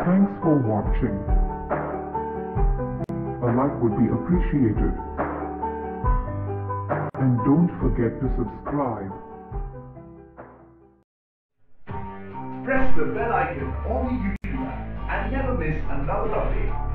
Thanks for watching. A like would be appreciated. And don't forget to subscribe. Press the bell icon on YouTube and never miss another update.